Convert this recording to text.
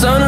sun